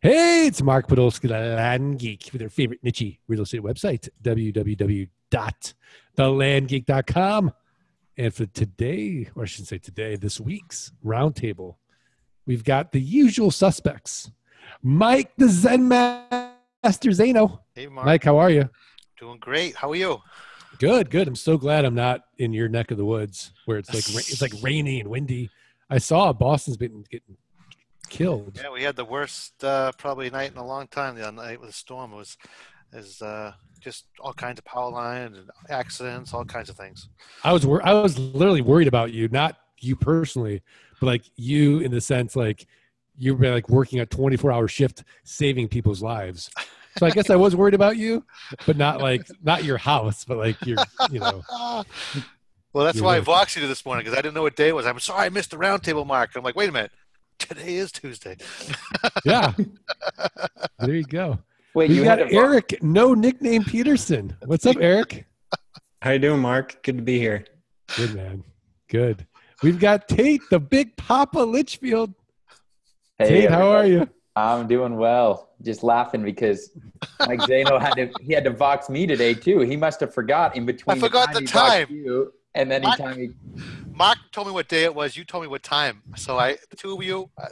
Hey, it's Mark Podolsky, the Land Geek, with your favorite niche real estate website, www.thelandgeek.com. And for today, or I shouldn't say today, this week's roundtable, we've got the usual suspects. Mike, the Zen Master Zano. Hey, Mark. Mike, how are you? Doing great. How are you? Good, good. I'm so glad I'm not in your neck of the woods where it's like it's like rainy and windy. I saw Boston's been getting killed. Yeah, we had the worst uh, probably night in a long time. The other night with the storm it was is uh, just all kinds of power lines and accidents, all kinds of things. I was wor- I was literally worried about you, not you personally, but like you in the sense like you were like working a 24 hour shift saving people's lives. So I guess I was worried about you, but not like not your house, but like your you know. well, that's why I voxed you this morning because I didn't know what day it was. I'm sorry I missed the roundtable, Mark. I'm like, wait a minute. Today is Tuesday. Yeah. There you go. Wait, We you got had to Eric, no nickname Peterson. What's up, Eric? How you doing, Mark? Good to be here. Good man. Good. We've got Tate, the big Papa Litchfield. Hey, Tate, how are you? I'm doing well. Just laughing because Mike Zano had to he had to vox me today too. He must have forgot in between. I forgot the he voxed time. You, and then What? he time he Mark told me what day it was. You told me what time. So I, the two of you, uh,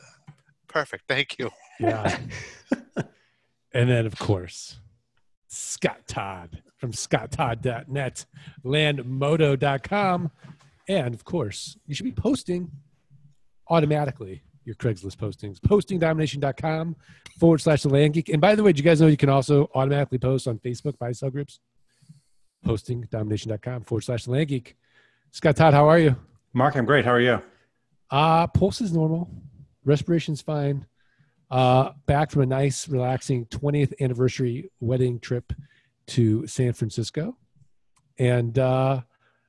perfect. Thank you. Yeah. and then, of course, Scott Todd from scotttodd.net, landmoto.com. And of course, you should be posting automatically your Craigslist postings. Postingdomination.com forward slash the land geek. And by the way, do you guys know you can also automatically post on Facebook by sell groups? Postingdomination.com forward slash the land geek. Scott Todd, how are you? Mark, I'm great. How are you? Uh, pulse is normal. Respiration's fine. Uh, back from a nice, relaxing 20th anniversary wedding trip to San Francisco. And uh,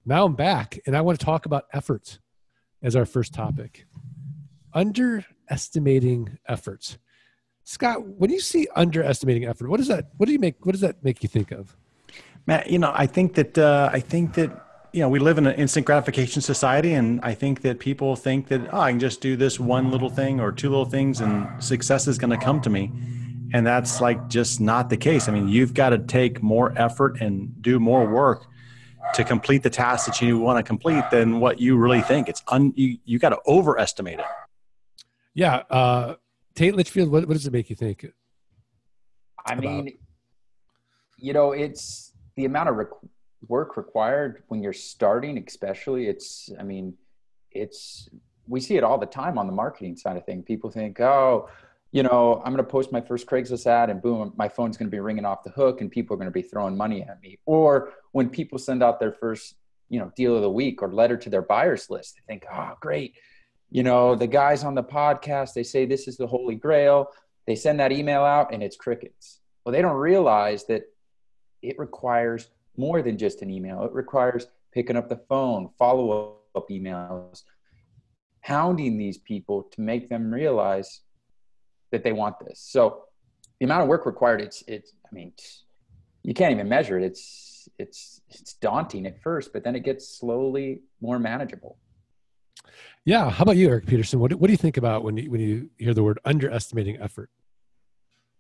now I'm back, and I want to talk about efforts as our first topic. Underestimating efforts. Scott, when you see underestimating effort, what does that? What do you make? What does that make you think of? Matt, you know, I think that uh, I think that you know we live in an instant gratification society, and I think that people think that oh, I can just do this one little thing or two little things, and success is going to come to me, and that's like just not the case. I mean, you've got to take more effort and do more work to complete the task that you want to complete than what you really think. It's un you, you got to overestimate it. Yeah, uh, Tate Litchfield. What, what does it make you think? I about? mean, you know, it's the amount of requ work required when you're starting, especially. It's, I mean, it's, we see it all the time on the marketing side of things. People think, oh, you know, I'm going to post my first Craigslist ad and boom, my phone's going to be ringing off the hook and people are going to be throwing money at me. Or when people send out their first, you know, deal of the week or letter to their buyers list, they think, oh, great. You know, the guys on the podcast, they say this is the holy grail. They send that email out and it's crickets. Well, they don't realize that it requires more than just an email. It requires picking up the phone, follow up emails, hounding these people to make them realize that they want this. So the amount of work required, it's, it's, I mean, you can't even measure it. It's, it's, it's daunting at first, but then it gets slowly more manageable. Yeah. How about you, Eric Peterson? What what do you think about when you, when you hear the word underestimating effort?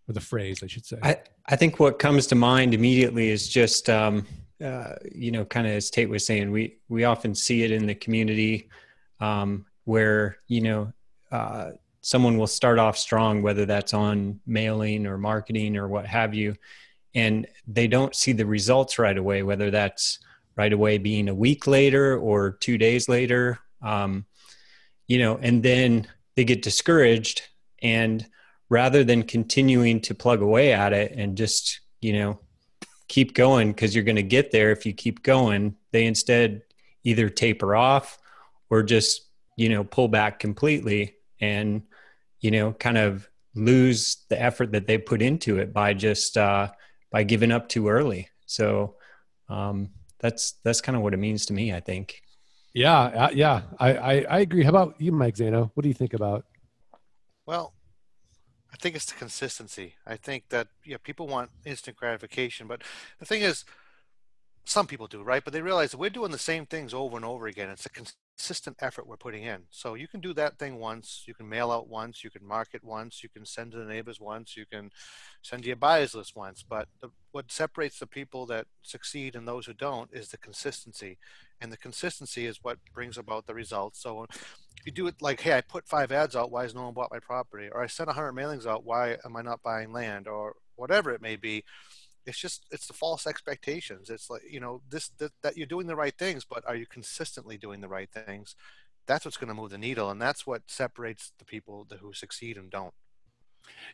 Or the phrase, I should say. I, I think what comes to mind immediately is just, um, uh, you know, kind of as Tate was saying, we, we often see it in the community um, where, you know, uh, someone will start off strong, whether that's on mailing or marketing or what have you, and they don't see the results right away, whether that's right away being a week later or two days later. Um, you know, and then they get discouraged and rather than continuing to plug away at it and just, you know, keep going because you're going to get there if you keep going, they instead either taper off or just, you know, pull back completely and, you know, kind of lose the effort that they put into it by just, uh, by giving up too early. So, um, that's, that's kind of what it means to me, I think. Yeah, uh, yeah, I, I, I agree. How about you, Mike Zano? What do you think about? Well, I think it's the consistency. I think that yeah, people want instant gratification, but the thing is, some people do, right? But they realize we're doing the same things over and over again. It's a consistent effort we're putting in. So you can do that thing once, you can mail out once, you can market once, you can send to the neighbors once, you can send to your buyers list once. But the, what separates the people that succeed and those who don't is the consistency. And the consistency is what brings about the results. So you do it like, hey, I put five ads out, why has no one bought my property? Or I sent 100 mailings out, why am I not buying land? Or whatever it may be it's just it's the false expectations. It's like you know this that, that you're doing the right things but are you consistently doing the right things? That's what's going to move the needle and that's what separates the people who succeed and don't.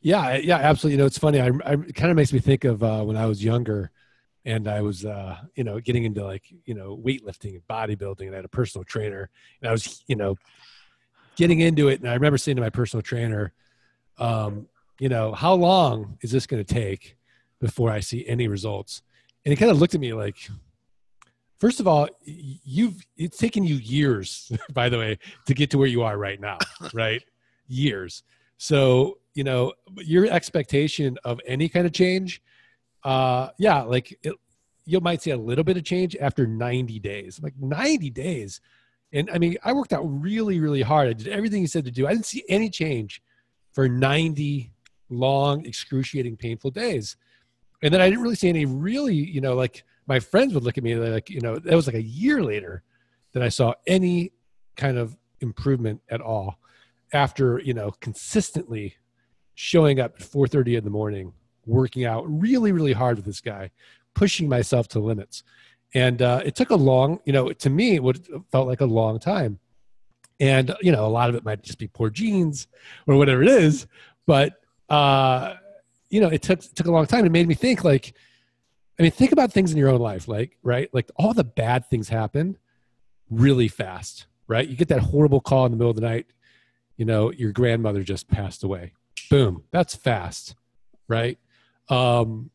Yeah yeah absolutely. You know it's funny I, I it kind of makes me think of uh, when i was younger and i was uh, you know getting into like you know weightlifting and bodybuilding and i had a personal trainer and i was you know getting into it and i remember saying to my personal trainer um, you know how long is this going to take before I see any results. And he kind of looked at me like, first of all, you've it's taken you years, by the way, to get to where you are right now, right? years. So, you know, your expectation of any kind of change, uh, yeah, like it, you might see a little bit of change after 90 days. I'm like 90 days. And I mean, I worked out really, really hard. I did everything he said to do. I didn't see any change for 90 long, excruciating, painful days and then I didn't really see any really, you know, like my friends would look at me like, you know, that was like a year later that I saw any kind of improvement at all after, you know, consistently showing up at 4:30 in the morning, working out really, really hard with this guy, pushing myself to limits. And uh, it took a long, you know, to me, what felt like a long time. And, you know, a lot of it might just be poor genes or whatever it is. But, uh, you know, it took took a long time. It made me think like, I mean, think about things in your own life, like right, like all the bad things happen really fast, right? You get that horrible call in the middle of the night. You know, your grandmother just passed away. Boom, that's fast, right? Um,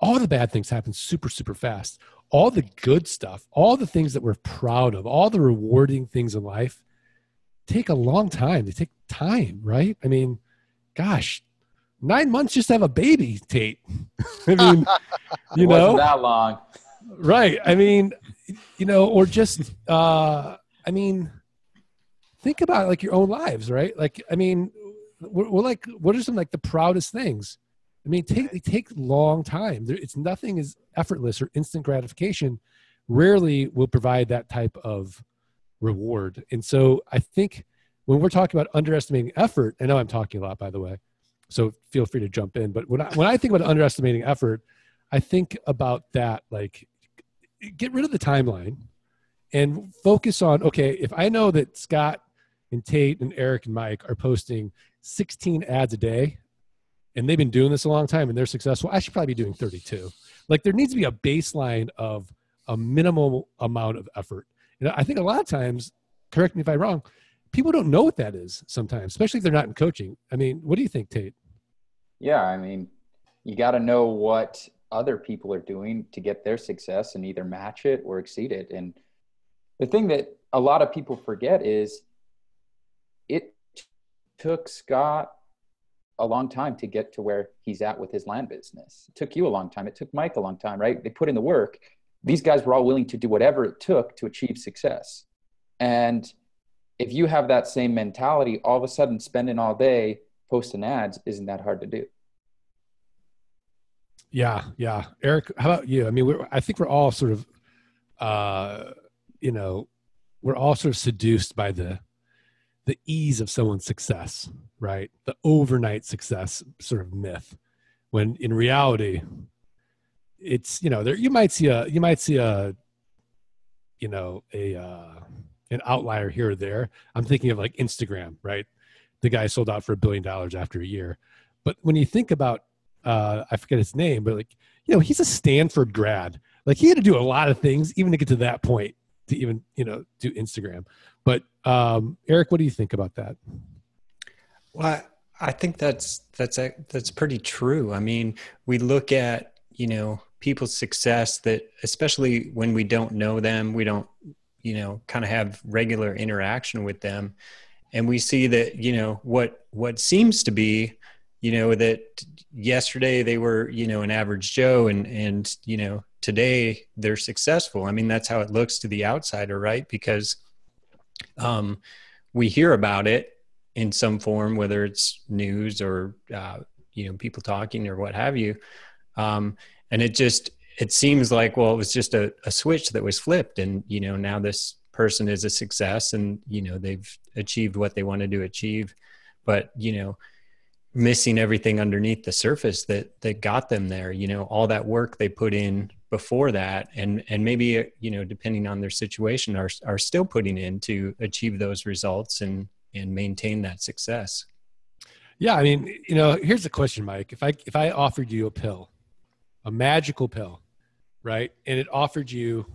all the bad things happen super super fast. All the good stuff, all the things that we're proud of, all the rewarding things in life take a long time. They take time, right? I mean, gosh, nine months just to have a baby, Tate. I mean, you know, that long, right? I mean, you know, or just, uh, I mean, think about like your own lives, right? Like, I mean, we're, we're like, what are some like the proudest things? I mean, take, they take long time. There, it's nothing is effortless or instant gratification. Rarely will provide that type of reward. And so I think when we're talking about underestimating effort, I know I'm talking a lot, by the way so feel free to jump in. But when I, when I think about underestimating effort, I think about that like get rid of the timeline and focus on okay, if I know that Scott and Tate and Eric and Mike are posting 16 ads a day and they've been doing this a long time and they're successful, I should probably be doing 32. Like there needs to be a baseline of a minimal amount of effort. And I think a lot of times, correct me if I'm wrong, people don't know what that is sometimes, especially if they're not in coaching. I mean, what do you think, Tate? Yeah, I mean, you got to know what other people are doing to get their success and either match it or exceed it. And the thing that a lot of people forget is it took Scott a long time to get to where he's at with his land business. It took you a long time. It took Mike a long time, right? They put in the work. These guys were all willing to do whatever it took to achieve success. And if you have that same mentality, all of a sudden spending all day posting ads isn't that hard to do. Yeah, yeah. Eric, how about you? I mean, I think we're all sort of, uh, you know, we're all sort of seduced by the the ease of someone's success, right? The overnight success sort of myth, when in reality, it's you know there you might see a you might see a you know a uh, an outlier here or there. I'm thinking of like Instagram, right? The guy sold out for a billion dollars after a year. But when you think about, uh, I forget his name, but like, you know, he's a Stanford grad. Like he had to do a lot of things even to get to that point to even, you know, do Instagram. But um, Eric, what do you think about that? Well, I think that's that's that's pretty true. I mean, we look at you know people's success that, especially when we don't know them, we don't you know kind of have regular interaction with them and we see that you know what what seems to be you know that yesterday they were you know an average joe and and you know today they're successful. I mean that's how it looks to the outsider right? Because um, we hear about it in some form, whether it's news or uh, you know people talking or what have you, um, and it just it seems like well it was just a, a switch that was flipped, and you know now this person is a success, and you know they've achieved what they wanted to achieve, but you know missing everything underneath the surface that that got them there you know all that work they put in before that and and maybe uh, you know depending on their situation are are still putting in to achieve those results and and maintain that success. Yeah i mean you know here's the question mike. If i if i offered you a pill a magical pill right and it offered you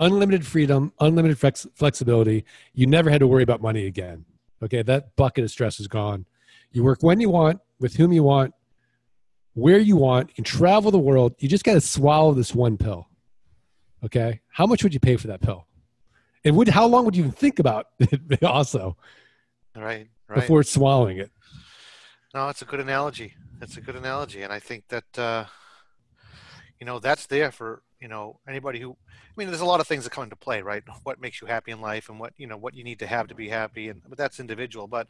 unlimited freedom unlimited flex- flexibility you never had to worry about money again okay that bucket of stress is gone you work when you want, with whom you want, where you want. You can travel the world. You just got to swallow this one pill. Okay. How much would you pay for that pill? And would how long would you even think about it also? Right. Right. Before swallowing it. No, it's a good analogy. It's a good analogy, and I think that uh, you know that's there for you know anybody who. I mean, there's a lot of things that come into play, right? What makes you happy in life, and what you know what you need to have to be happy, and but that's individual. But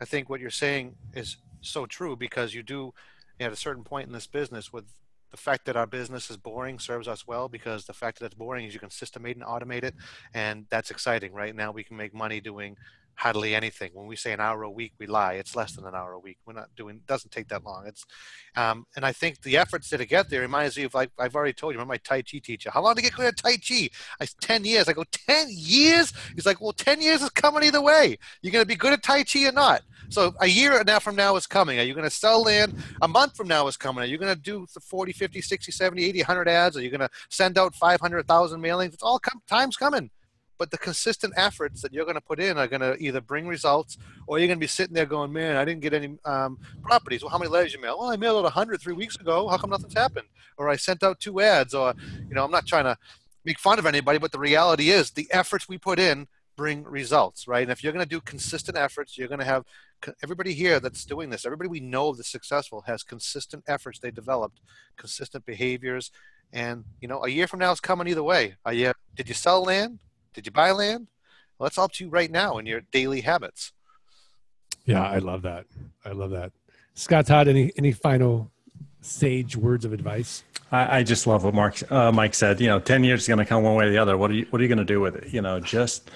I think what you're saying is so true because you do at a certain point in this business with the fact that our business is boring serves us well because the fact that it's boring is you can systemate and automate it and that's exciting right now we can make money doing hardly anything. When we say an hour a week, we lie. It's less than an hour a week. We're not doing. It doesn't take that long. It's, um, and I think the efforts to get there reminds me of like I've already told you. Remember my Tai Chi teacher? How long to get good at Tai Chi? I ten years. I go ten years. He's like, well, ten years is coming either way. You're gonna be good at Tai Chi or not. So a year now from now is coming. Are you going to sell land? A month from now is coming. Are you going to do 40, 50, 60, 70, 80, 100 ads? Are you going to send out 500,000 mailings? It's all come, time's coming but the consistent efforts that you're going to put in are going to either bring results or you're going to be sitting there going, man, I didn't get any um, properties. Well, how many letters you mail? Well, I mailed out 100 three weeks ago. How come nothing's happened? Or I sent out two ads. Or, you know, I'm not trying to make fun of anybody, but the reality is the efforts we put in bring results, right? And if you're going to do consistent efforts, you're going to have everybody here that's doing this, everybody we know that's successful has consistent efforts they developed, consistent behaviors. And, you know, a year from now is coming either way. Are you, did you sell land? Did you buy land? Well, that's up to you right now in your daily habits. Yeah, I love that. I love that. Scott Todd, any any final sage words of advice? I, I just love what Mark uh, Mike said. You know, ten years is going to come one way or the other. What are you What are you going to do with it? You know, just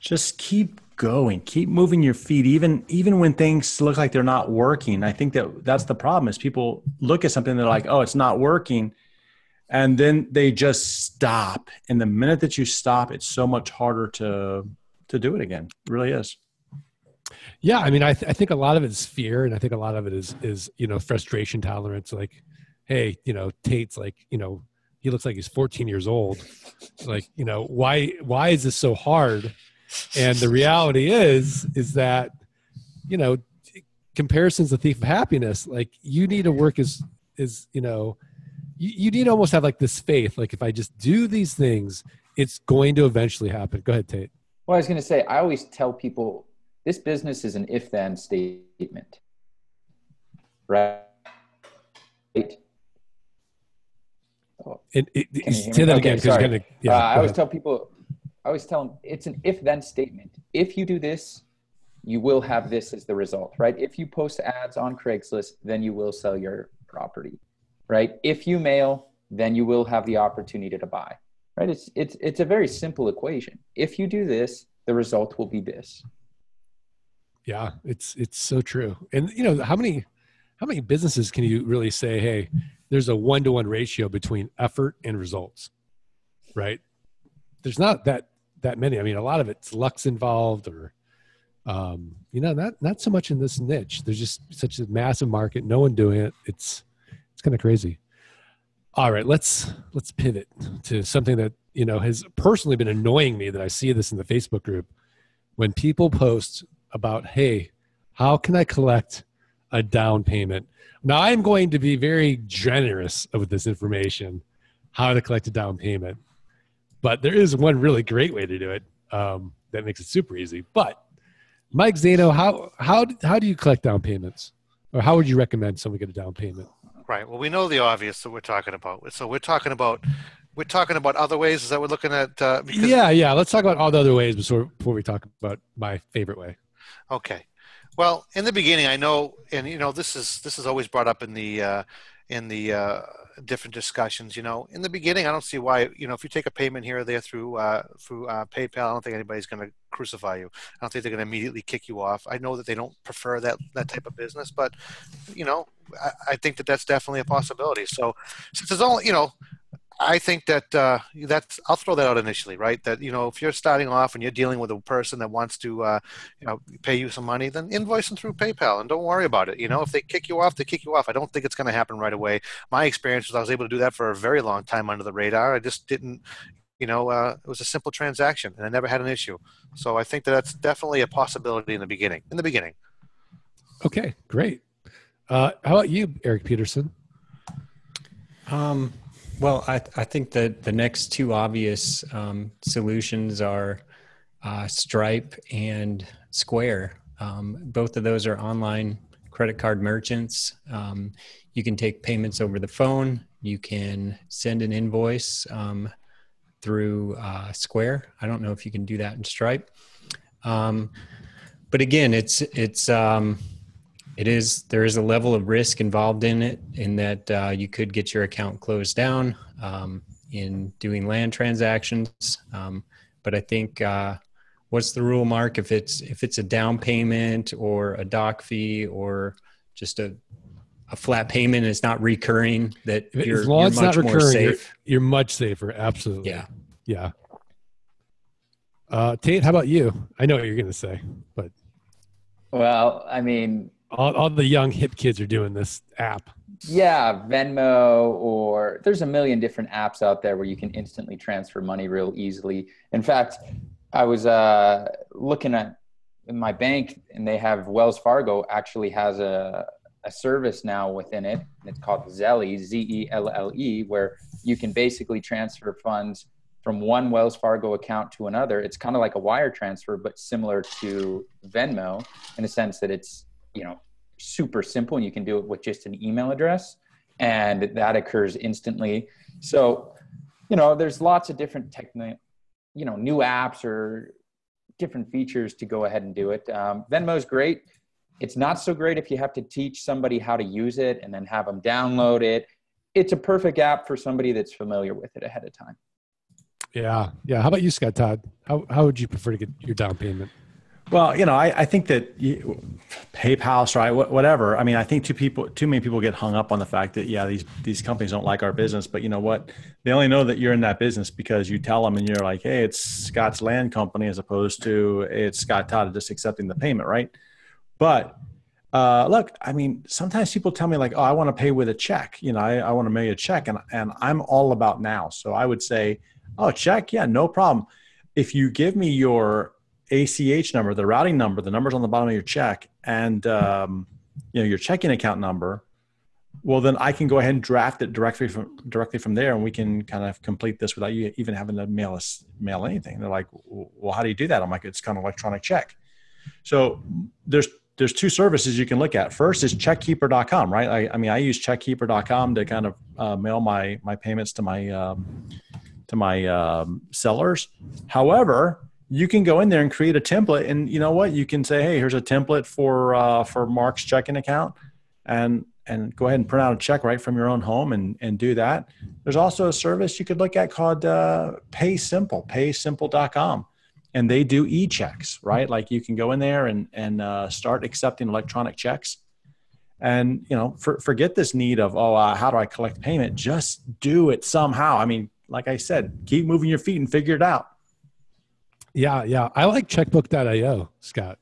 just keep going, keep moving your feet, even even when things look like they're not working. I think that that's the problem. Is people look at something they're like, oh, it's not working, and then they just stop. And the minute that you stop it's so much harder to to do it again. It really is. Yeah i mean I, th- I think a lot of it is fear and i think a lot of it is is you know frustration tolerance. Like hey you know tate's like you know he looks like he's 14 years old. Like you know why why is this so hard? And the reality is is that you know comparison's the thief of happiness. Like you need to work as is you know you, you need to almost have like this faith like if i just do these things it's going to eventually happen. Go ahead tate. Well i was going to say i always tell people this business is an if then statement. Right? Oh. and it, it, say that okay, again because gonna yeah, uh, i always tell people i always tell them it's an if then statement. If you do this you will have this as the result right? If you post ads on craigslist then you will sell your property right? If you mail, then you will have the opportunity to buy, right? It's, it's, it's a very simple equation. If you do this, the result will be this. Yeah, it's, it's so true. And you know, how many, how many businesses can you really say, Hey, there's a one-to-one ratio between effort and results, right? There's not that, that many. I mean, a lot of it's luck's involved or, um, you know, not, not so much in this niche. There's just such a massive market, no one doing it. It's, it's kind of crazy. All right, let's let's pivot to something that you know has personally been annoying me that I see this in the Facebook group when people post about, hey, how can I collect a down payment? Now I'm going to be very generous with this information, how to collect a down payment. But there is one really great way to do it um, that makes it super easy. But Mike Zano, how how how do you collect down payments, or how would you recommend someone get a down payment? Right. Well, we know the obvious that we're talking about. So we're talking about we're talking about other ways. Is that we're looking at? Uh, because, Yeah, yeah. Let's talk about all the other ways before before we talk about my favorite way. Okay. Well, in the beginning, I know, and you know, this is this is always brought up in the uh, in the uh, different discussions. You know, in the beginning, I don't see why. You know, if you take a payment here or there through uh, through uh, PayPal, I don't think anybody's going to crucify you. I don't think they're going to immediately kick you off. I know that they don't prefer that that type of business, but you know, I, I think that that's definitely a possibility. So, since there's only you know, I think that uh, that's. I'll throw that out initially, right? That you know, if you're starting off and you're dealing with a person that wants to, uh, you know, pay you some money, then invoice them through PayPal and don't worry about it. You know, if they kick you off, they kick you off. I don't think it's going to happen right away. My experience was I was able to do that for a very long time under the radar. I just didn't. You know, uh, it was a simple transaction, and I never had an issue. So I think that that's definitely a possibility in the beginning. In the beginning. Okay, great. Uh, how about you, Eric Peterson? Um, well, I, I think that the next two obvious um, solutions are uh, Stripe and Square. Um, both of those are online credit card merchants. Um, you can take payments over the phone. You can send an invoice um, through uh, Square. I don't know if you can do that in Stripe. Um, but again, it's it's um, it is there is a level of risk involved in it in that uh, you could get your account closed down um, in doing land transactions um, but i think uh, what's the rule mark if it's if it's a down payment or a doc fee or just a a flat payment is not recurring that you're, as long you're as it's much not more recurring, you're, you're much safer. Absolutely. yeah Yeah. Uh, Tate, how about you? I know what you're going to say, but Well, I mean, all, all the young hip kids are doing this app. yeah, Venmo or there's a million different apps out there where you can instantly transfer money real easily. In fact, I was uh, looking at my bank and they have Wells Fargo actually has a, a service now within it. It's called Zelle, Z E L L E, where you can basically transfer funds from one Wells Fargo account to another. It's kind of like a wire transfer, but similar to Venmo in the sense that it's, you know, super simple and you can do it with just an email address and that occurs instantly. So, you know, there's lots of different techni- you know, new apps or different features to go ahead and do it. Um, Venmo's great. It's not so great if you have to teach somebody how to use it and then have them download it. It's a perfect app for somebody that's familiar with it ahead of time. Yeah. Yeah. How about you, Scott Todd? How, how would you prefer to get your down payment? Well, you know, I, I think that you, PayPal, wha- whatever. I mean, I think too people, too many people get hung up on the fact that yeah, these these companies don't like our business. But you know what? They only know that you're in that business because you tell them, and you're like, hey, it's Scott's Land Company, as opposed to it's Scott Todd just accepting the payment, right? But uh, look, I mean, sometimes people tell me like, oh, I want to pay with a check. You know, I, I want to mail you a check, and and I'm all about now. So I would say, oh, check, yeah, no problem. If you give me your ACH number, the routing number, the numbers on the bottom of your check, and um, you know your checking account number, well, then I can go ahead and draft it directly from directly from there, and we can kind of complete this without you even having to mail us mail anything. They're like, well, how do you do that? I'm like, it's kind of electronic check. So there's there's two services you can look at. First is checkeeper.com, right? I, I mean, I use checkeeper.com to kind of uh, mail my my payments to my um, to my um, sellers. However, you can go in there and create a template, and you know what? You can say, hey, here's a template for uh, for Mark's checking account, and and go ahead and print out a check right from your own home and and do that. There's also a service you could look at called uh, PaySimple, PaySimple.com and they do e-checks right? Like you can go in there and and uh, start accepting electronic checks. And you know for, forget this need of oh uh, how do i collect payment? Just do it somehow. I mean like i said keep moving your feet and figure it out Yeah. Yeah. I like checkbook.io, Scott.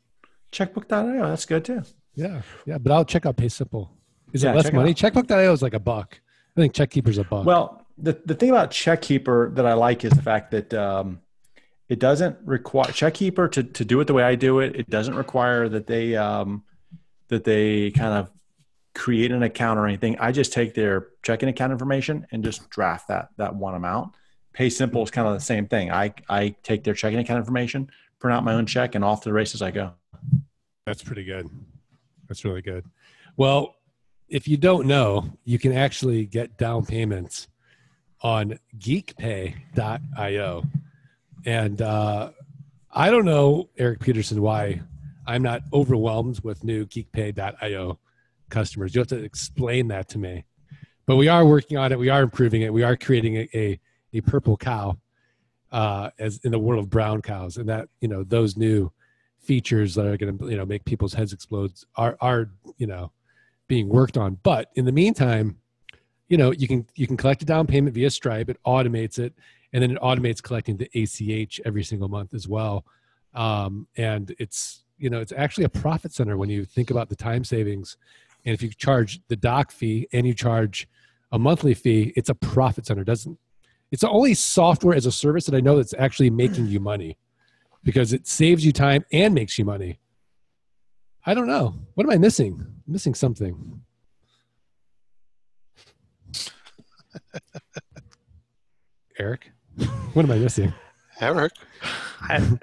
checkbook.io that's good too Yeah. Yeah. But I'll check out PaySimple. Is Yeah, it less check money? out. Checkbook.io is like a buck. I think Checkeeper's a buck. well the, the thing about checkeeper that i like is the fact that um, it doesn't require checkeeper to, to do it the way i do it it doesn't require that they um, that they kind of create an account or anything i just take their checking account information and just draft that that one amount pay simple is kind of the same thing i i take their checking account information print out my own check and off to the races i go That's pretty good. That's really good. Well, if you don't know, you can actually get down payments on geekpay.io. And uh, I don't know, Eric Peterson, why I'm not overwhelmed with new geekpay.io customers. You have to explain that to me. But we are working on it. We are improving it. We are creating a, a, a purple cow uh, as in the world of brown cows. And that, you know, those new features that are going to, you know, make people's heads explode are, are, you know, being worked on. But in the meantime, you know, you can you can collect a down payment via Stripe. It automates it, and then it automates collecting the ACH every single month as well. Um, and it's you know it's actually a profit center when you think about the time savings. And if you charge the doc fee and you charge a monthly fee, it's a profit center. Doesn't it's the only software as a service that I know that's actually making you money because it saves you time and makes you money. I don't know. What am I missing? I'm missing something. Eric, what am I missing? Eric. I, I Eric,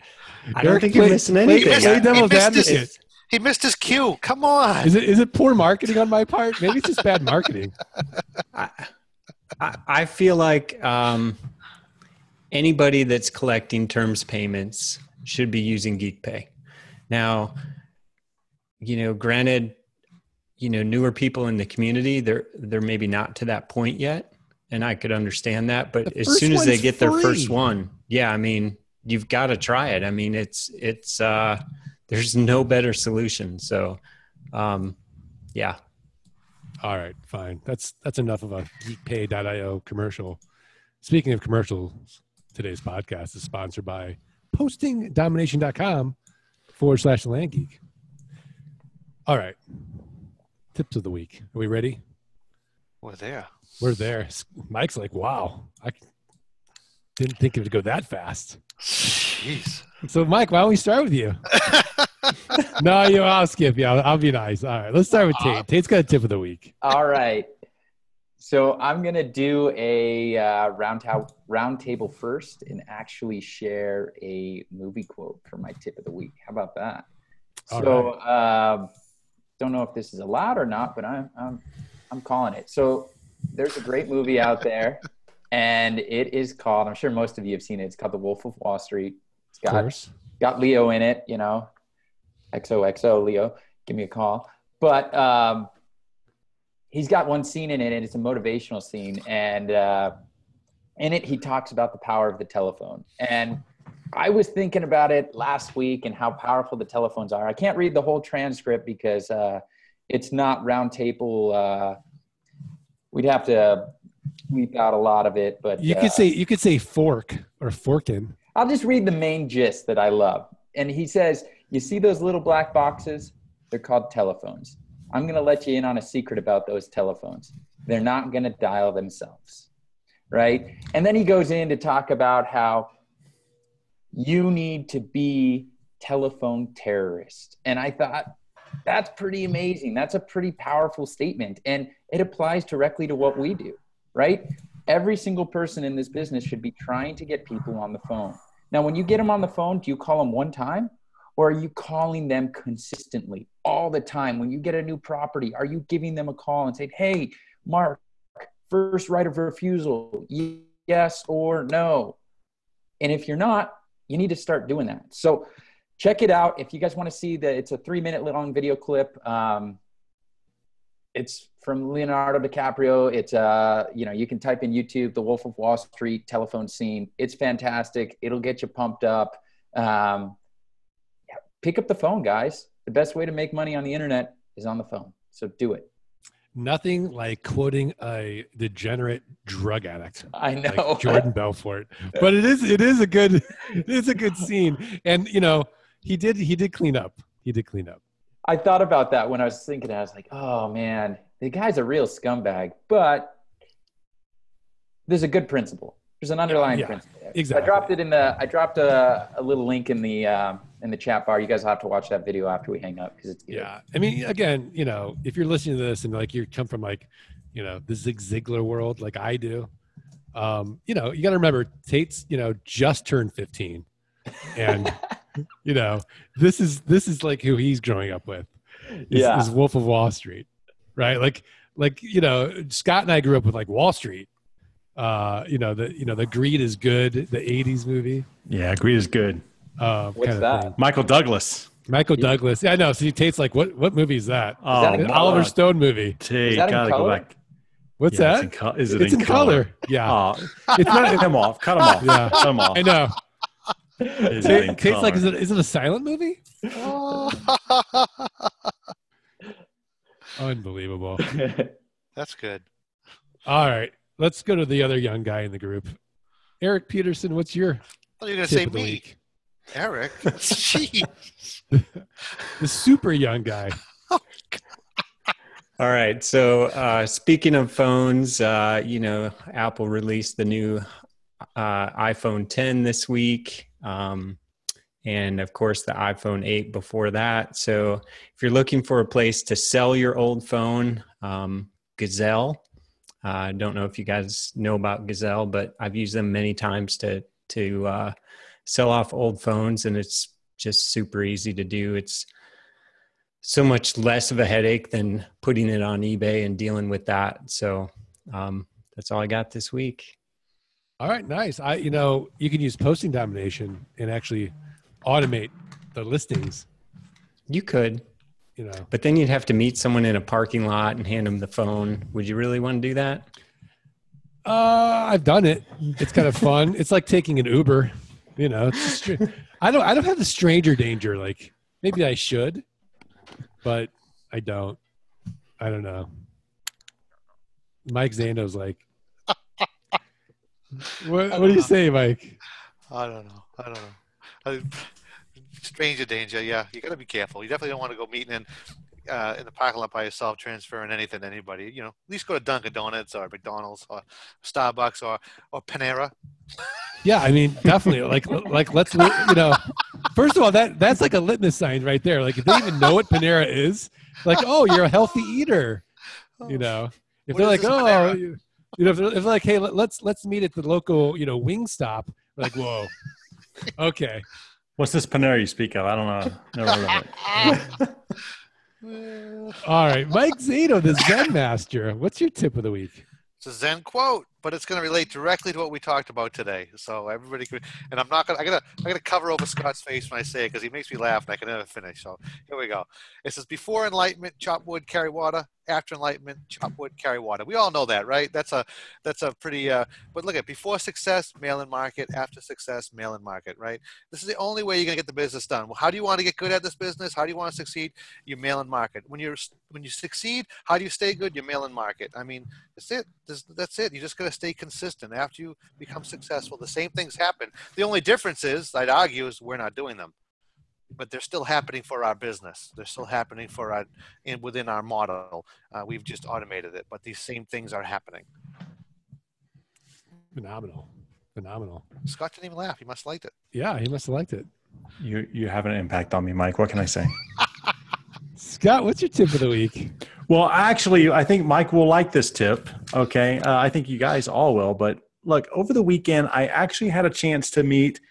don't think you're play- missing anything. play He devil's missed his- He missed his cue. Come on. Is it is it poor marketing on my part? Maybe it's just bad marketing. I, I I feel like um, anybody that's collecting terms payments should be using GeekPay. Now, you know, granted, you know, newer people in the community, they're they're maybe not to that point yet, and I could understand that. But The as soon as they get their first one, yeah, I mean, you've got to try it. I mean, it's it's uh, there's no better solution. So, um, yeah, All right, fine. That's that's enough of a geekpay.io commercial. Speaking of commercials, today's podcast is sponsored by postingdomination.com forward slash land geek. All right. Tips of the week. Are we ready? We're there. We're there. Mike's like, wow, I didn't think it would go that fast. Jeez. So, Mike, why don't we start with you? no, you. I'll skip you. I'll, I'll be nice. All right, let's start with Tate. Tate's got a tip of the week. All right. So I'm gonna do a uh, round ta- round table first and actually share a movie quote for my tip of the week. How about that? All so um, don't know if this is allowed or not, but I'm I'm I'm calling it. So there's a great movie out there, and it is called. I'm sure most of you have seen it. It's called The Wolf of Wall Street. It's got got Leo in it, you know, XOXO Leo, give me a call. But um, he's got one scene in it, and it's a motivational scene. And uh, in it, he talks about the power of the telephone. And I was thinking about it last week and how powerful the telephones are. I can't read the whole transcript because uh, it's not round table. Uh, we'd have to bleep out a lot of it, but You uh, could say you could say fork or forkin. I'll just read the main gist that I love. And he says, You see those little black boxes? They're called telephones. I'm going to let you in on a secret about those telephones. They're not going to dial themselves. Right. And then he goes in to talk about how you need to be telephone terrorist. And I thought, that's pretty amazing. That's a pretty powerful statement. And it applies directly to what we do, right? Every single person in this business should be trying to get people on the phone. Now, when you get them on the phone, do you call them one time or are you calling them consistently all the time? When you get a new property, are you giving them a call and saying, hey, Mark, first right of refusal, yes or no? And if you're not, you need to start doing that. So check it out. If you guys want to see that, it's a three minute long video clip. Um, it's from Leonardo DiCaprio. It's uh, you know, you can type in YouTube, The Wolf of Wall Street telephone scene. It's fantastic. It'll get you pumped up. Um, pick up the phone, guys. The best way to make money on the internet is on the phone. So do it. Nothing like quoting a degenerate drug addict I know. like Jordan Belfort. But it is it is a good it is a good scene. And you know, he did he did clean up. He did clean up. I thought about that when I was thinking. I was like, oh man, the guy's a real scumbag. But there's a good principle. There's an underlying Yeah, principle. There. exactly. I dropped it in the. I dropped a, a little link in the um, in the chat bar. You guys will have to watch that video after we hang up because it's good. Yeah. I mean, again, you know, if you're listening to this and like you come from like, you know, the Zig Ziglar world like I do, um, you know, you got to remember Tate's, you know, just turned 15. And you know, this is this is like who he's growing up with. Is, Yeah. is Wolf of Wall Street. Right? Like like, you know, Scott and I grew up with like Wall Street. Uh, you know the you know the Greed is good. The '80s movie. Yeah, Greed is good. Uh, What's kind of that? thing. Michael Douglas. Michael Douglas. Yeah, I know. See, Tate's like, what what movie is that? Oh, that An color? Oliver Stone movie. Tate, that in gotta go color? back. What's Yeah, it's in co- is it it's in, color. Yeah, Oh, it's not. cut him off. Cut him off. Yeah. Cut him off. I know. Is it Tate, in Tate's like, is it is it a silent movie? Unbelievable. That's good. All right, let's go to the other young guy in the group. Eric Peterson, what's your Oh, you're gonna tip say of the me, week? Eric. Gee. The super young guy. All right. So, uh, speaking of phones, uh, you know, Apple released the new uh, iPhone 10 this week. Um, and of course, the iPhone 8 before that. So, if you're looking for a place to sell your old phone, um, Gazelle. uh, I don't know if you guys know about Gazelle, but I've used them many times to to uh, sell off old phones, and it's just super easy to do. It's so much less of a headache than putting it on eBay and dealing with that. So um, that's all I got this week. All right, nice. I you know you can use posting domination and actually automate the listings. You could, You know, but then you'd have to meet someone in a parking lot and hand them the phone. Would you really want to do that? uh, I've done it. It's kind of fun. it's like taking an Uber. You know, str- I don't I don't have the stranger danger. Like maybe I should, but I don't. I don't know. Mike Zando's like, what, what do you say, Mike? I don't know. I don't know. I, stranger danger. Yeah, you got to be careful. You definitely don't want to go meeting in uh, in the parking lot by yourself, transferring anything to anybody. You know, at least go to Dunkin' Donuts or McDonald's or Starbucks or or Panera. Yeah, I mean, definitely. Like, like let's you know. First of all, that that's like a litmus sign right there. Like, if they even know what Panera is, like, oh, you're a healthy eater. You know, if What they're like, oh, you you know, if they're, if they're like, hey, let, let's let's meet at the local, you know, wing stop. Like, whoa, okay. What's this Panera you speak of? I don't know. Never heard of it. All right, Mike Zato, the Zen master. What's your tip of the week? It's a Zen quote, but it's going to relate directly to what we talked about today. So everybody, can, and I'm not going. to I gotta, I gotta cover over Scott's face when I say it because he makes me laugh and I can never finish. So here we go. It says, "Before enlightenment, chop wood, carry water. After enlightenment, chop wood, carry water." We all know that, right? That's a, that's a pretty. Uh, but look at before success, mail-in market. After success, mail-in market. Right? This is the only way you're going to get the business done. Well, how do you want to get good at this business? How do you want to succeed? You mail-in market. When you're when you succeed, how do you stay good? You mail-in market. I mean, that's it. That's, that's it. You're just got to stay consistent. After you become successful, the same things happen. The only difference is, I'd argue, is we're not doing them, but they're still happening for our business. They're still happening for our in within our model. Uh, we've just automated it, but these same things are happening. Phenomenal, phenomenal. Scott didn't even laugh. He must have liked it. Yeah, he must have liked it. You you have an impact on me, Mike. What can I say? Scott, what's your tip of the week? Well, actually, I think Mike will like this tip. Okay. Uh, I think you guys all will. But look, over the weekend, I actually had a chance to meet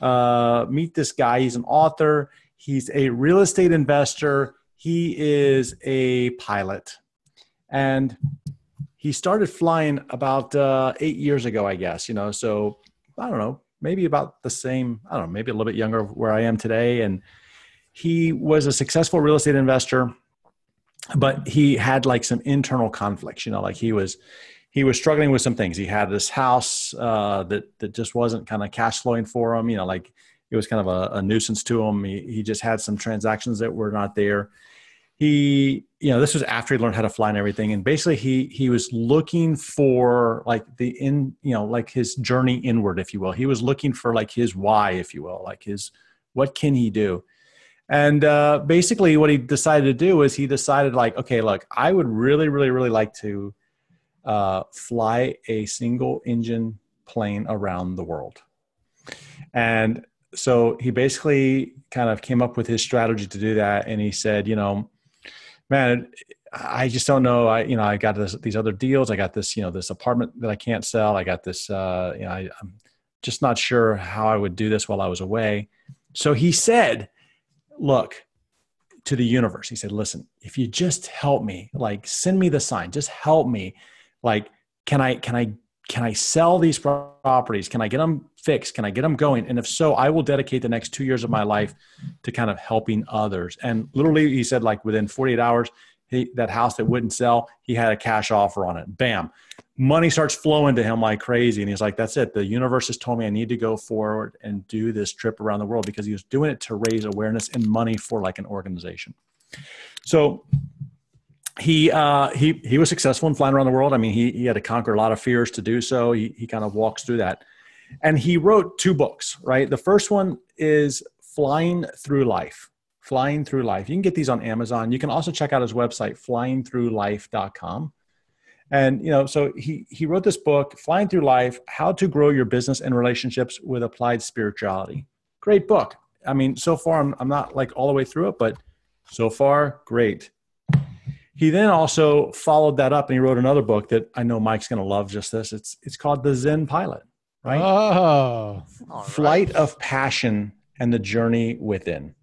uh, meet this guy. He's an author. He's a real estate investor. He is a pilot, and he started flying about uh, eight years ago, I guess. You know, so I don't know, maybe about the same. I don't know, maybe a little bit younger where I am today, and he was a successful real estate investor but he had like some internal conflicts you know like he was he was struggling with some things. He had this house uh, that that just wasn't kind of cash flowing for him you know like it was kind of a, a nuisance to him. He, he just had some transactions that were not there. He you know this was after he learned how to fly and everything and basically he he was looking for like the in you know like his journey inward if you will. He was looking for like his why if you will like his what can he do and uh, basically, what he decided to do is he decided, like, okay, look, I would really, really, really like to uh, fly a single engine plane around the world. And so he basically kind of came up with his strategy to do that. And he said, you know, man, I just don't know. I, you know, I got this, these other deals. I got this, you know, this apartment that I can't sell. I got this, uh, you know, I, I'm just not sure how I would do this while I was away. So he said, look to the universe he said listen if you just help me like send me the sign just help me like can i can i can I sell these properties? Can I get them fixed? Can I get them going? And if so, I will dedicate the next two years of my life to kind of helping others. And literally, he said, like within 48 hours, he, that house that wouldn't sell, he had a cash offer on it. Bam. Money starts flowing to him like crazy. And he's like, that's it. The universe has told me I need to go forward and do this trip around the world because he was doing it to raise awareness and money for like an organization. So he uh, he he was successful in flying around the world. I mean, he he had to conquer a lot of fears to do so. He he kind of walks through that, and he wrote two books. Right, the first one is Flying Through Life. Flying Through Life. You can get these on Amazon. You can also check out his website, flyingthroughlife.com. And you know, so he he wrote this book, Flying Through Life: How to Grow Your Business and Relationships with Applied Spirituality. Great book. I mean, so far I'm I'm not like all the way through it, but so far great. He then also followed that up and he wrote another book that I know Mike's going to love just this. It's it's called The Zen Pilot, right? Oh, All right. Flight of Passion and the Journey Within.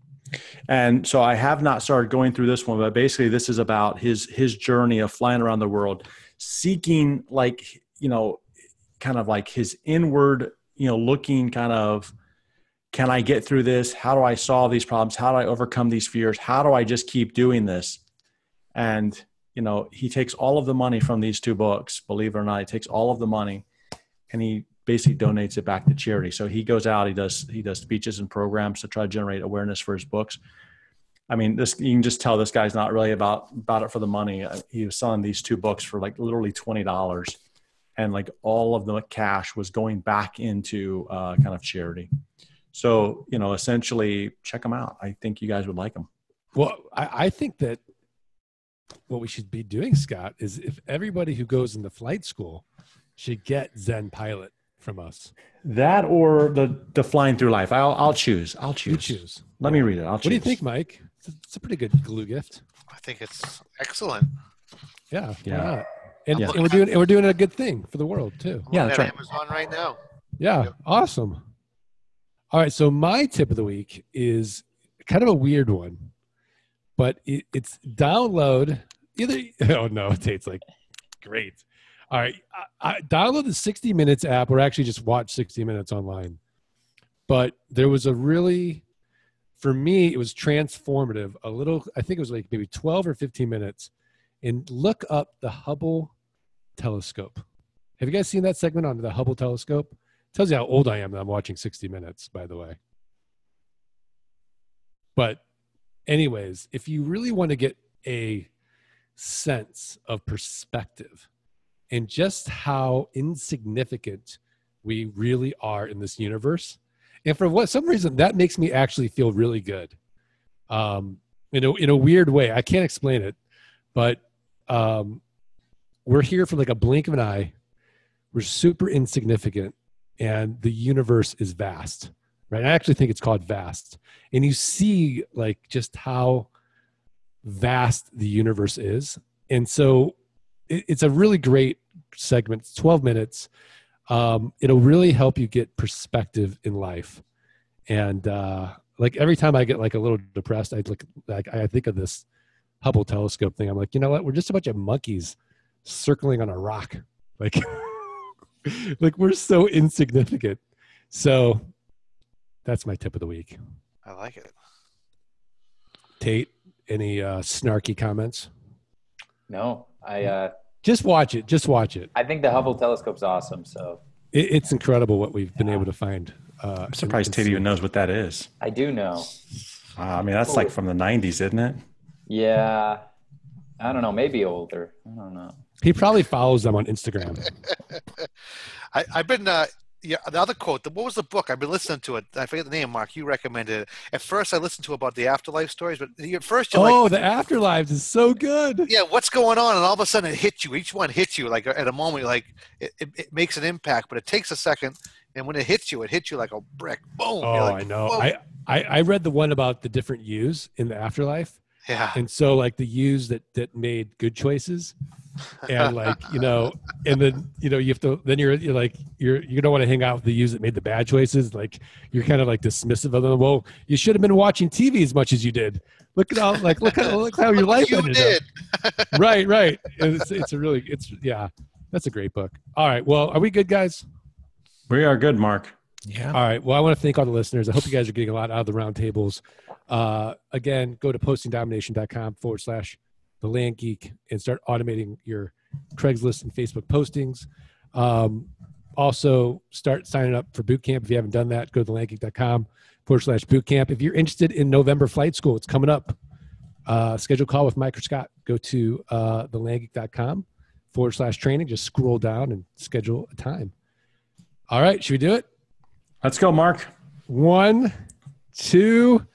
And so I have not started going through this one, but basically this is about his his journey of flying around the world, seeking like, you know, kind of like his inward, you know, looking kind of can I get through this? How do I solve these problems? How do I overcome these fears? How do I just keep doing this? And, you know, he takes all of the money from these two books, believe it or not, he takes all of the money and he basically donates it back to charity. So he goes out, he does he does speeches and programs to try to generate awareness for his books. I mean, this you can just tell this guy's not really about about it for the money. Uh, He was selling these two books for like literally twenty dollars, and like all of the cash was going back into uh, kind of charity. So you know, essentially, check them out. I think you guys would like them. well, I, I think that what we should be doing, Scott, is if everybody who goes into flight school should get Zen Pilot from us. That or the the flying through life. I'll I'll choose. I'll choose. You choose. Let me read it. I'll choose. What do you think, Mike? It's a, it's a pretty good glue gift. I think it's excellent. Yeah. why Yeah. not? And, Yeah. and we're doing and we're doing a good thing for the world too. Yeah, I'm that's right. Amazon right now. Yeah, Yep. awesome. All right, so my tip of the week is kind of a weird one, but it, it's download either. Oh no, Tate's like great. All right, I, I download the 60 Minutes app, or actually just watch 60 Minutes online. But there was a really, for me, it was transformative. A little, I think it was like maybe 12 or 15 minutes, and look up the Hubble telescope. Have you guys seen that segment on the Hubble telescope? Tells you how old I am that I'm watching 60 Minutes, by the way. But, anyways, if you really want to get a sense of perspective and just how insignificant we really are in this universe, and for what some reason that makes me actually feel really good, um, in a in a weird way. I can't explain it, but um, we're here for like a blink of an eye. We're super insignificant and the universe is vast right? I actually think it's called vast. And you see like just how vast the universe is. And so it, it's a really great segment. It's 12 minutes um, it'll really help you get perspective in life and uh, like every time i get like a little depressed i look like i think of this hubble telescope thing i'm like you know what we're just a bunch of monkeys circling on a rock like like we're so insignificant. So that's my tip of the week. I like it. Tate, any uh, snarky comments? No, I uh, Just watch it. Just watch it. I think the Hubble telescope's awesome. So it it's incredible what we've been able to find. Uh, I'm surprised Tate even knows what that is. I do know. Uh, I mean, that's like from the '90s, isn't it? Yeah, I don't know. Maybe older. I don't know. He probably follows them on Instagram. I, I've been uh, yeah. The other quote. The, what was the book? I've been listening to it. I forget the name. Mark, you recommended it. At first, I listened to about the afterlife stories, but at first you're oh, like, the afterlives is so good. yeah, what's going on? And all of a sudden, it hits you. Each one hits you like at a moment. Like it, it, it makes an impact, but it takes a second. And when it hits you, it hits you like a brick. Boom. Oh, like, I know. "Whoa." I, I I read the one about the different yous in the afterlife. yeah. and so like the yous that that made good choices and like you know and then you know you have to then you're you're like you're you don't want to hang out with the yous that made the bad choices like you're kind of like dismissive of them well you should have been watching tv as much as you did look at all like look how look how your life you ended did. up right right And it's it's a really it's yeah That's a great book. All right. Well, are we good, guys? We are good, Mark. Yeah. All right. Well, I want to thank all the listeners. I hope you guys are getting a lot out of the roundtables. Uh, again, go to postingdomination.com forward slash the land geek and start automating your Craigslist and Facebook postings. Um, also, start signing up for boot camp. If you haven't done that, go to thelandgeek.com forward slash boot camp. If you're interested in November flight school, it's coming up. Uh, schedule a call with Mike or Scott. Go to uh, thelandgeek.com forward slash training. Just scroll down and schedule a time. All right. Should we do it? Let's go, Mark. One, two,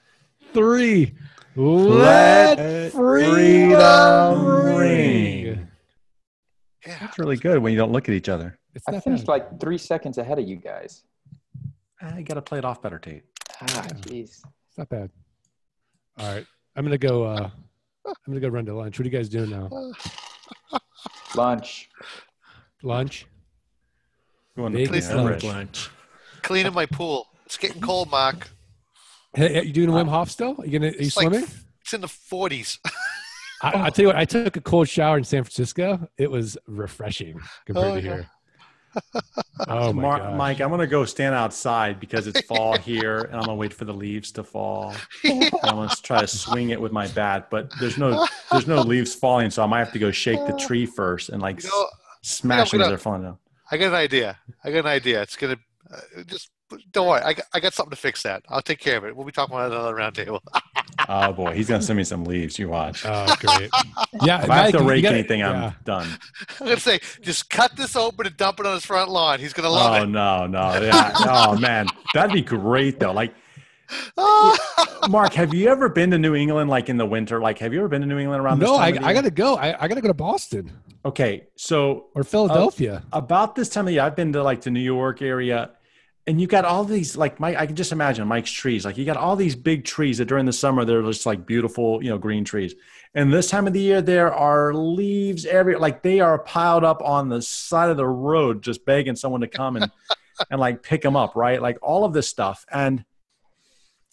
three. Let Let freedom freedom ring. ring. Yeah. That's really good when you don't look at each other. It's I finished bad. like three seconds ahead of you guys. I got to play it off better, Tate. Ah, jeez. It's not bad. All right. I'm gonna go uh I'm gonna go run to lunch. What are you guys doing now? Lunch. Lunch? Going Big to lunch. Lunch. Cleaning my pool. It's getting cold, Mark. Hey, are you doing Wim Hof still? Are you gonna are you It's like- swimming? It's in the 40s. I, I tell you what, I took a cold shower in San Francisco. It was refreshing compared Oh, to yeah. here. Oh my Mar- gosh. Mike, I'm going to go stand outside because it's fall here, and I'm going to wait for the leaves to fall. And I'm going to try to swing it with my bat, but there's no there's no leaves falling, so I might have to go shake the tree first and like You know, smash them as they're falling down. I got an idea. I got an idea. It's gonna uh, just don't worry. I got, I got something to fix that. I'll take care of it. We'll be talking about another roundtable. Oh boy, he's going to send me some leaves. You watch. Oh great. Yeah, If I have to rake gotta- anything, I'm done. I'm gonna say, just cut this open and dump it on his front lawn. He's gonna love Oh it. Oh no, no, yeah. oh man, that'd be great though. Like, Mark, have you ever been to New England like in the winter? Like, have you ever been to New England around this No. I, I gotta go. I, I gotta go to Boston Okay, so or Philadelphia. about this time of year, I've been to like the New York area, and you got all these like Mike. I can just imagine Mike's trees. Like you got all these big trees that during the summer they're just like beautiful, you know, green trees. And this time of the year, there are leaves every like they are piled up on the side of the road, just begging someone to come and and like pick them up, right? Like all of this stuff, and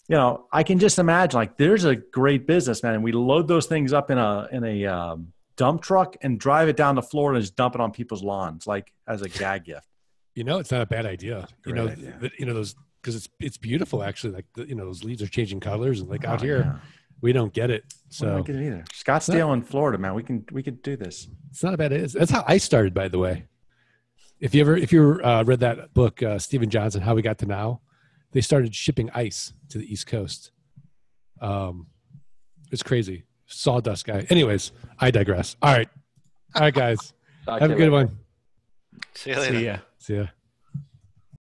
you know, I can just imagine like there's a great business, man. And we load those things up in a in a um, dump truck and drive it down to Florida and just dump it on people's lawns, like as a gag gift. You know, it's not a bad idea. You know, idea. th- you know those because it's it's beautiful actually. Like the, you know, those leaves are changing colors, and like out Oh, here, yeah. we don't get it. So I don't get it either. Scottsdale in Florida, man. We can we could do this. it's not a bad idea. That's how I started, by the way. If you ever if you uh, read that book, uh, Steven Johnson, How We Got to Now, they started shipping ice to the East Coast. Um, it's crazy. Sawdust guy. Anyways, I digress. All right, all right, guys. Have a good later. one. See you later. See ya. See ya.